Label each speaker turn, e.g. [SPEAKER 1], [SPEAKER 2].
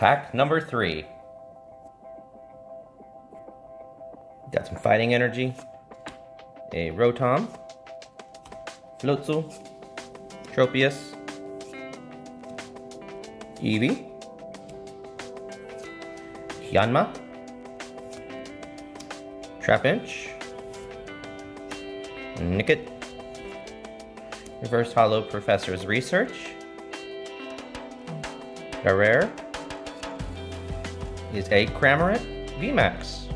[SPEAKER 1] Pack number three. Got some fighting energy. A Rotom. Floatzel. Tropius. Eevee. Yanma. Trapinch. Nickit. Reverse Holo Professor's Research. Rare is a Cramorant VMAX.